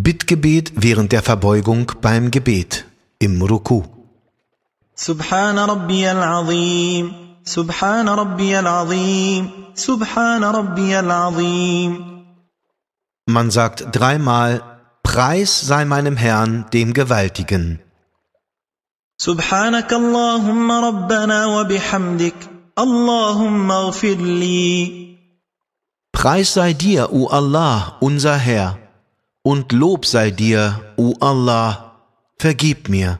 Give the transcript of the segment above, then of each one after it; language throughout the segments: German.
Bittgebet während der Verbeugung beim Gebet im Ruku. سبحان ربي العظيم سبحان ربي العظيم سبحان ربي العظيم Man sagt dreimal, Preis sei meinem Herrn, dem Gewaltigen. سبحانك اللهم ربنا وبحمدك اللهم اغفر لي Preis sei dir, o Allah, unser Herr, und Lob sei dir, o Allah, vergib mir.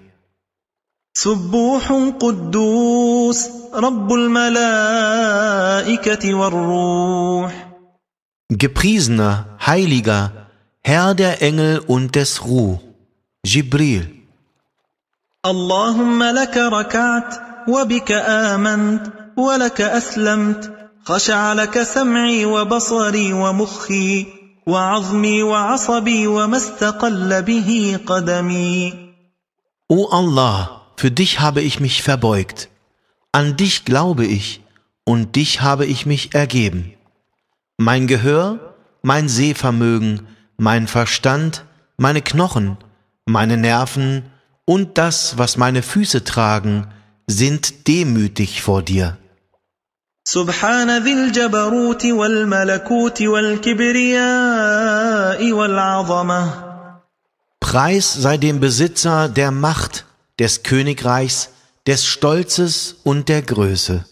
سبوح قدوس رب الملائكة والروح Gepriesener, heiliger, Herr der Engel und des Ruh, Jibril. اللهم لك ركعت وبك آمنت ولك أسلمت خشع لك سمعي وبصري ومخي وعظمي وعصبي وما استقل به قدمي O Allah, für dich habe ich mich verbeugt, an dich glaube ich, und dich habe ich mich ergeben. Mein Gehör, mein Sehvermögen, mein Verstand, meine Knochen, meine Nerven und das, was meine Füße tragen, sind demütig vor dir. سبحان ذي الجبروت والملكوت والكبرياء والعظمة Preis sei dem Besitzer der Macht, des Königreichs, des Stolzes und der Größe.